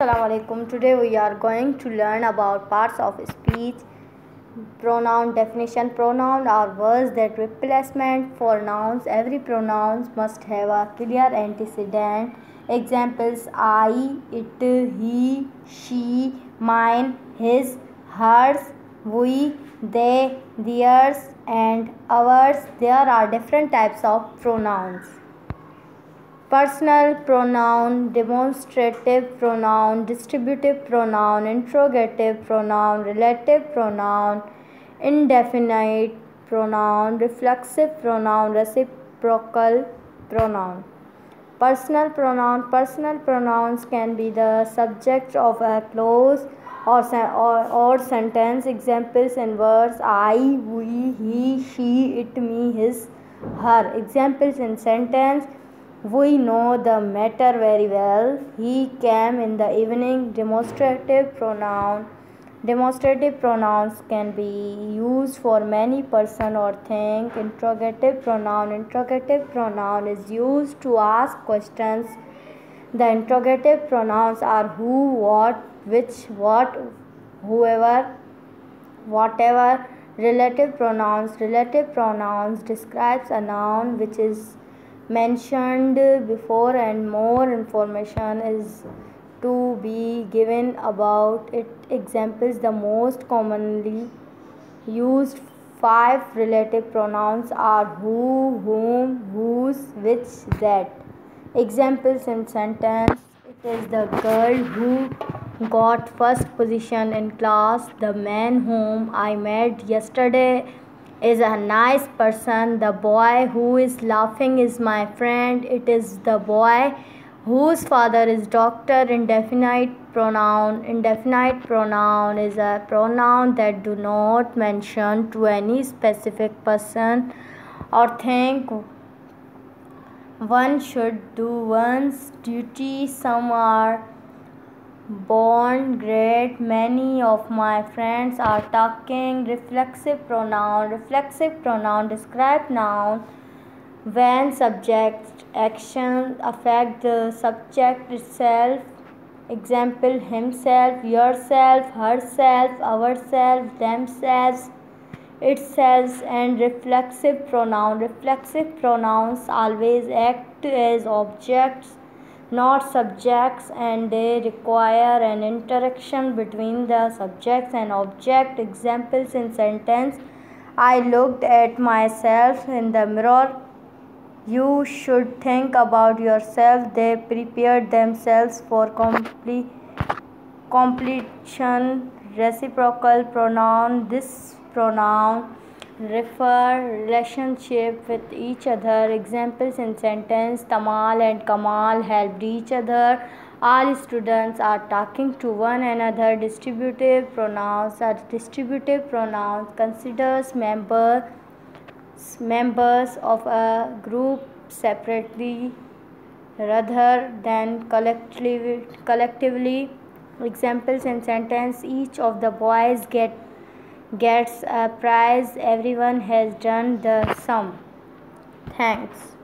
Assalamualaikum. Today we are going to learn about parts of speech. Pronoun definition. Pronoun are words that replacement for nouns. Every pronoun must have a clear antecedent. Examples: I, it, he, she, mine, his, hers, we, they, theirs, and ours. There are different types of pronouns personal pronoun, demonstrative pronoun, distributive pronoun, interrogative pronoun, relative pronoun, indefinite pronoun, reflexive pronoun, reciprocal pronoun. Personal pronoun personal pronouns can be the subject of a clause or, or, or sentence. Examples in words I, we, he, she, it, me, his, her. Examples in sentence we know the matter very well. He came in the evening. Demonstrative pronoun. Demonstrative pronouns can be used for many person or thing. Interrogative pronoun. Interrogative pronoun is used to ask questions. The interrogative pronouns are who, what, which, what, whoever, whatever. Relative pronouns. Relative pronouns describes a noun which is mentioned before and more information is to be given about it. Examples the most commonly used five relative pronouns are who whom whose which that. Examples in sentence it is the girl who got first position in class the man whom i met yesterday is a nice person. The boy who is laughing is my friend. It is the boy whose father is doctor. Indefinite pronoun. Indefinite pronoun is a pronoun that do not mention to any specific person or thing one should do one's duty. Some are born great many of my friends are talking reflexive pronoun reflexive pronoun describe noun. When subject action affect the subject itself example himself yourself herself ourselves themselves itself and reflexive pronoun. Reflexive pronouns always act as objects not subjects and they require an interaction between the subjects and object. Examples in sentence. I looked at myself in the mirror. You should think about yourself. They prepared themselves for complete completion. Reciprocal pronoun. This pronoun refer relationship with each other. Examples in sentence tamal and kamal helped each other. All students are talking to one another. Distributive pronouns are distributive pronouns. Considers members members of a group separately rather than collectively collectively. Examples in sentence each of the boys get gets a prize everyone has done the sum. Thanks